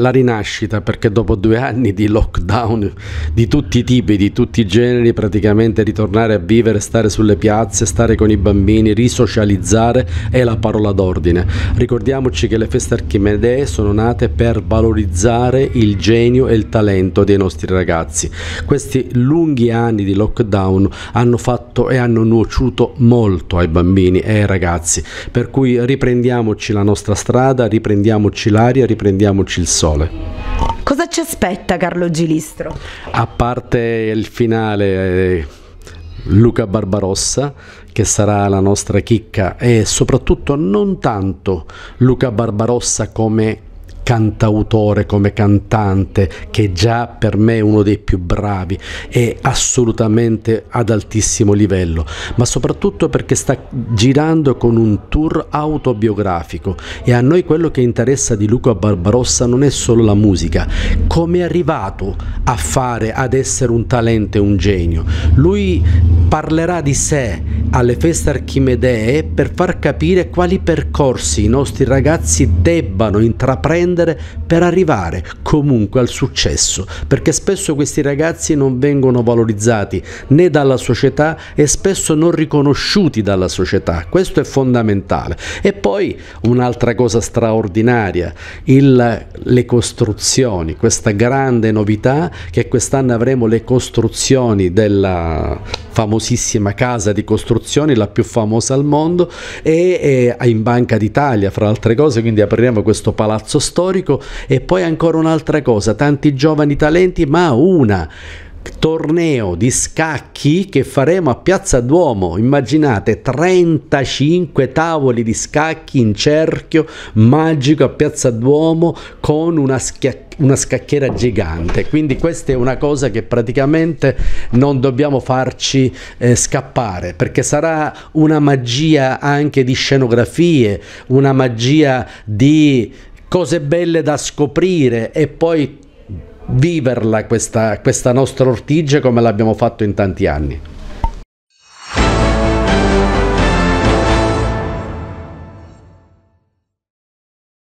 la rinascita perché dopo due anni di lockdown di tutti i tipi, di tutti i generi, praticamente ritornare a vivere, stare sulle piazze, stare con i bambini, risocializzare è la parola d'ordine. Ricordiamoci che le feste Archimedee sono nate per valorizzare il genio e il talento dei nostri ragazzi. Questi lunghi anni di lockdown hanno fatto e hanno nuociuto molto ai bambini e ai ragazzi, per cui riprendiamoci la nostra strada, riprendiamoci l'aria, riprendiamoci il sole sole. Cosa ci aspetta Carlo Gilistro? A parte il finale eh, Luca Barbarossa che sarà la nostra chicca e soprattutto non tanto Luca Barbarossa come cantautore, come cantante, che già per me è uno dei più bravi, è assolutamente ad altissimo livello, ma soprattutto perché sta girando con un tour autobiografico. E a noi quello che interessa di Luca Barbarossa non è solo la musica, come è arrivato a fare, ad essere un talento un genio. Lui parlerà di sé alle feste archimedee per far capire quali percorsi i nostri ragazzi debbano intraprendere prendere per arrivare comunque al successo, perché spesso questi ragazzi non vengono valorizzati né dalla società e spesso non riconosciuti dalla società, questo è fondamentale. E poi un'altra cosa straordinaria, il, le costruzioni, questa grande novità che quest'anno avremo le costruzioni della famosissima casa di costruzioni, la più famosa al mondo, e, e in Banca d'Italia, fra altre cose, quindi apriremo questo palazzo storico. E poi ancora un'altra cosa, tanti giovani talenti, ma una torneo di scacchi che faremo a Piazza Duomo. Immaginate 35 tavoli di scacchi in cerchio magico a Piazza Duomo con una, una scacchiera gigante. Quindi questa è una cosa che praticamente non dobbiamo farci eh, scappare perché sarà una magia anche di scenografie, una magia di cose belle da scoprire e poi viverla questa, questa nostra ortigia come l'abbiamo fatto in tanti anni.